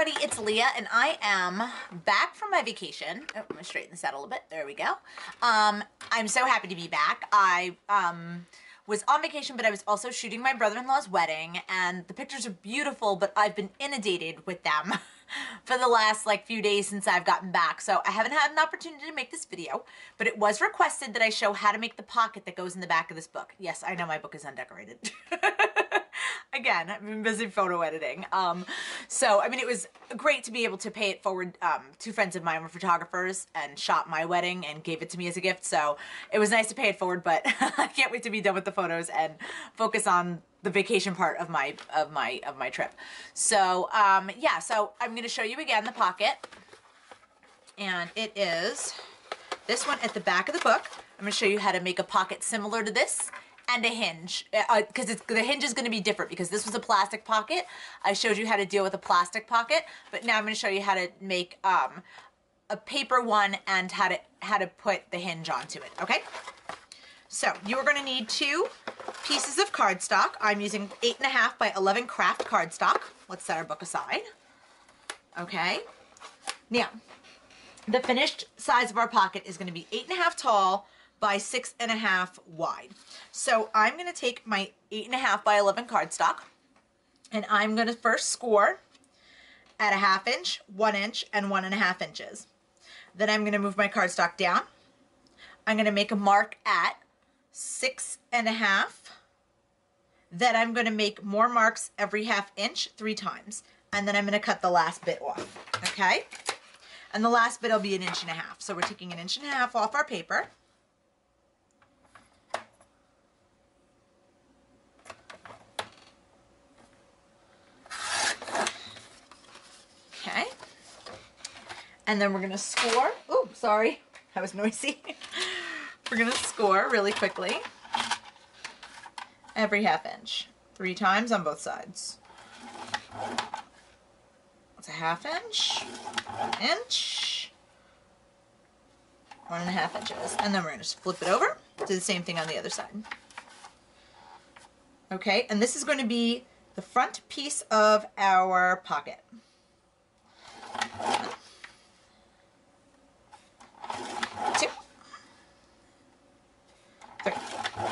everybody, it's Lia and I am back from my vacation. Oh, I'm gonna straighten this out a little bit. There we go. Um, I'm so happy to be back. I um, was on vacation, but I was also shooting my brother-in-law's wedding and the pictures are beautiful, but I've been inundated with them for the last like few days since I've gotten back. So I haven't had an opportunity to make this video, but it was requested that I show how to make the pocket that goes in the back of this book. Yes, I know my book is undecorated. again, I've been busy photo editing. Um, so, I mean, it was great to be able to pay it forward. Um, two friends of mine were photographers and shot my wedding and gave it to me as a gift. So it was nice to pay it forward, but I can't wait to be done with the photos and focus on the vacation part of my, of my, of my trip. So, um, yeah, so I'm going to show you again the pocket and it is this one at the back of the book. I'm going to show you how to make a pocket similar to this and a hinge because uh, the hinge is going to be different because this was a plastic pocket. I showed you how to deal with a plastic pocket, but now I'm going to show you how to make um, a paper one and how to how to put the hinge onto it. Okay. So you are going to need two pieces of cardstock. I'm using eight and a half by 11 craft cardstock. Let's set our book aside. Okay. Now, the finished size of our pocket is going to be eight and a half tall by six and a half wide. So I'm going to take my eight and a half by 11 cardstock and I'm going to first score at a half inch, one inch, and one and a half inches. Then I'm going to move my cardstock down. I'm going to make a mark at six and a half. Then I'm going to make more marks every half inch three times. And then I'm going to cut the last bit off. Okay? And the last bit will be an inch and a half. So we're taking an inch and a half off our paper. And then we're gonna score. Oh, sorry, that was noisy. we're gonna score really quickly. Every half inch, three times on both sides. It's a half inch, inch, one and a half inches. And then we're gonna just flip it over, do the same thing on the other side. Okay, and this is to be the front piece of our pocket.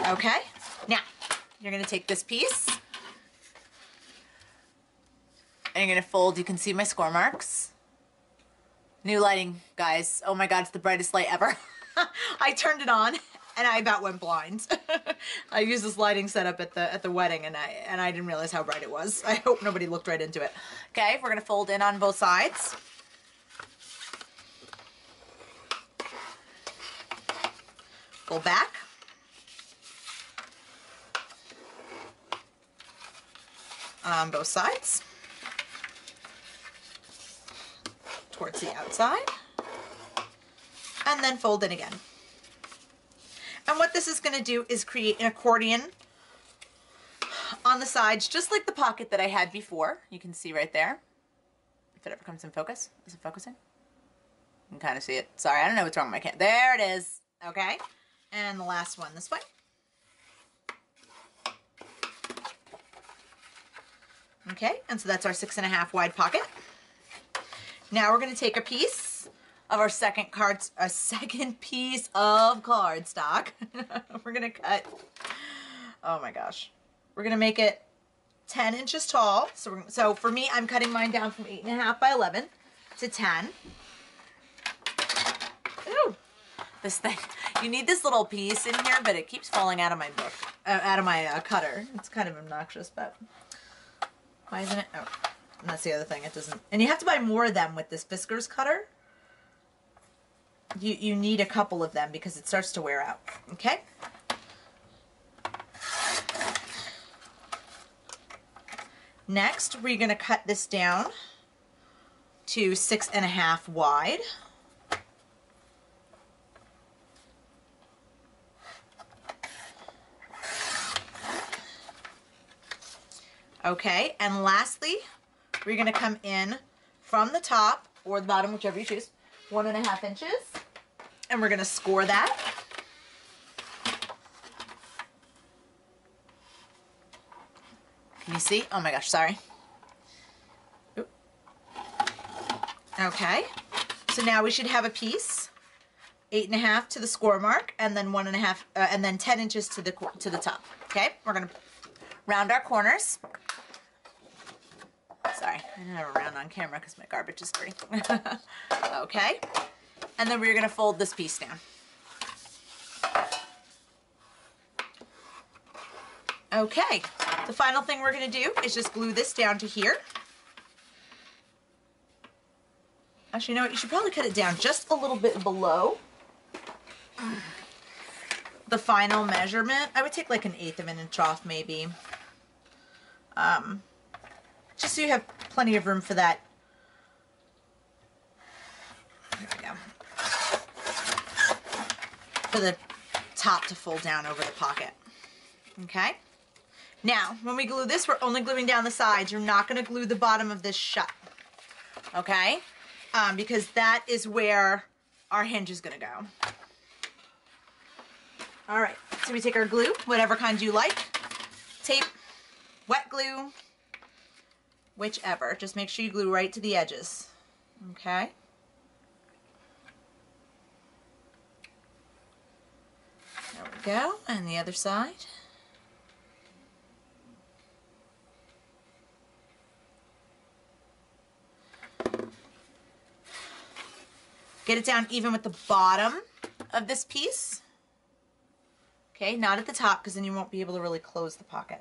Okay, now you're gonna take this piece and you're gonna fold, you can see my score marks. New lighting, guys. Oh my God, it's the brightest light ever. I turned it on and I about went blind. I used this lighting setup at the at the wedding and I and I didn't realize how bright it was. I hope nobody looked right into it. Okay, we're gonna fold in on both sides. Go back. On both sides towards the outside and then fold in again. And what this is going to do is create an accordion on the sides, just like the pocket that I had before. You can see right there. If it ever comes in focus. Is it focusing? You can kind of see it. Sorry, I don't know what's wrong with my camera. There it is. Okay. And the last one this way. Okay, and so that's our six and a half wide pocket. Now we're to take a piece of our second cards, a second piece of cardstock. we're to cut, oh my gosh, we're to make it 10 inches tall. So, so for me, I'm cutting mine down from eight and a half by 11 to 10. Ooh, this thing. You need this little piece in here, but it keeps falling out of my book, uh, out of my uh, cutter. It's kind of obnoxious, but why isn't it? Oh, and that's the other thing. It doesn't. And you have to buy more of them with this Fiskars cutter. You, you need a couple of them because it starts to wear out. Okay? Next, we're going to cut this down to six and a half wide. Okay, and lastly, we're gonna come in from the top or the bottom, whichever you choose, one and a half inches, and we're gonna score that. Can you see? Oh my gosh, sorry. Okay, so now we should have a piece, eight and a half to the score mark, and then one and a half, uh, and then 10 inches to the, to the top. Okay, we're gonna round our corners. I didn't have a round on camera because my garbage is dirty. okay, and then we're gonna fold this piece down. Okay, the final thing we're gonna do is just glue this down to here. Actually, you know what? You should probably cut it down just a little bit below the final measurement. I would take like an eighth of an inch off maybe. Um, just so you have plenty of room for that. There we go. For the top to fold down over the pocket. Okay. Now, when we glue this, we're only gluing down the sides. You're not going to glue the bottom of this shut. Okay? Um, because that is where our hinge is going to go. All right, so we take our glue, whatever kind you like, tape, wet glue, whichever. Just make sure you glue right to the edges. Okay? There we go, and the other side. Get it down even with the bottom of this piece. Okay, not at the top because then you won't be able to really close the pocket.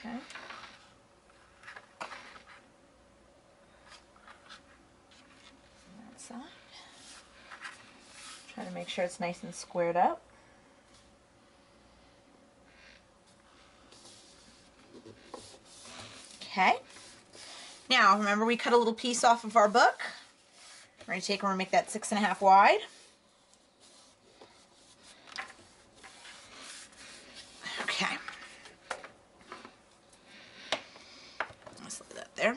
Okay. That side. Try to make sure it's nice and squared up. Okay. Now, remember we cut a little piece off of our book. We're going to take and we're going to make that six and a half wide. Okay. Let's lay that there.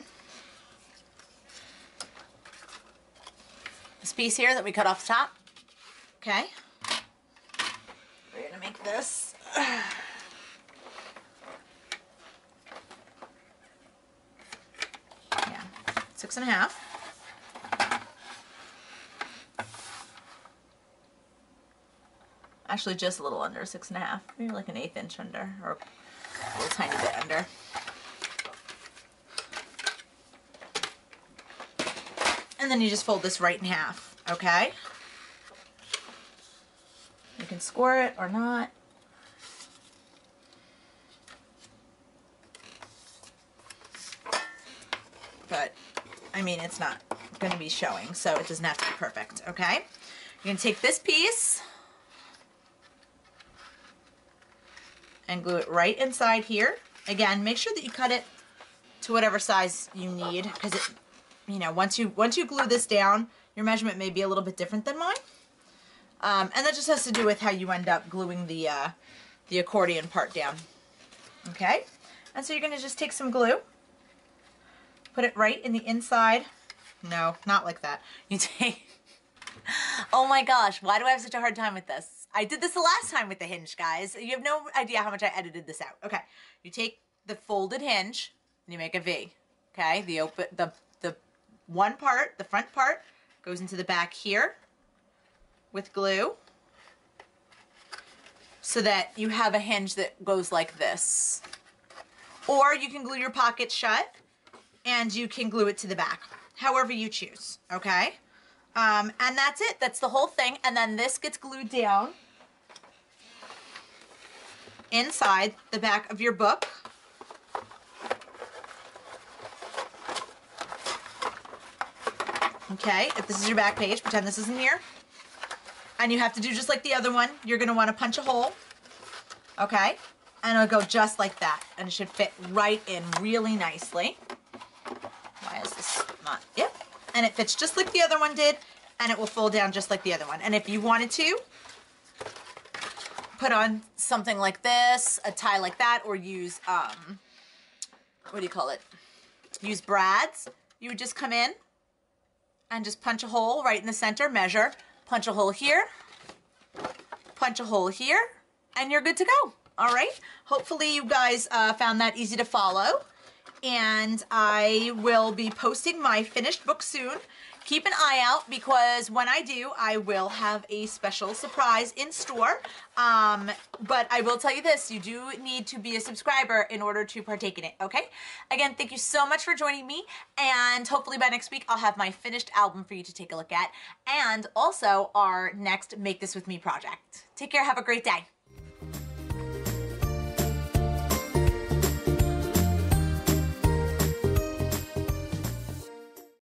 This piece here that we cut off the top. Okay. We're going to make this. Yeah, six and a half. Actually, just a little under six and a half, maybe like an eighth inch under, or a little tiny bit under. And then you just fold this right in half, okay? You can score it or not. But, I mean, it's not going to be showing, so it doesn't have to be perfect, okay? You're going to take this piece and glue it right inside here. Again, make sure that you cut it to whatever size you need because it, you know, once you once you glue this down, your measurement may be a little bit different than mine. Um, and that just has to do with how you end up gluing the uh, the accordion part down. Okay, and so you're gonna just take some glue, put it right in the inside. No, not like that. You take. oh my gosh, why do I have such a hard time with this? I did this the last time with the hinge, guys. You have no idea how much I edited this out. Okay, you take the folded hinge and you make a V. Okay, the open the one part, the front part, goes into the back here with glue so that you have a hinge that goes like this. Or you can glue your pocket shut and you can glue it to the back, however you choose, okay? Um, and that's it, that's the whole thing. And then this gets glued down inside the back of your book. Okay, if this is your back page, pretend this isn't here. And you have to do just like the other one. You're gonna wanna punch a hole, okay? And it'll go just like that. And it should fit right in really nicely. Why is this not, yep. And it fits just like the other one did, and it will fold down just like the other one. And if you wanted to, put on something like this, a tie like that, or use, um, what do you call it? Use brads. You would just come in and just punch a hole right in the center, measure, punch a hole here, punch a hole here, and you're good to go. All right. Hopefully, you guys uh, found that easy to follow. And I will be posting my finished book soon. Keep an eye out because when I do, I will have a special surprise in store. Um, but I will tell you this you do need to be a subscriber in order to partake in it, okay? Again, thank you so much for joining me. And hopefully by next week, I'll have my finished album for you to take a look at. And also our next Make This With Me project. Take care. Have a great day.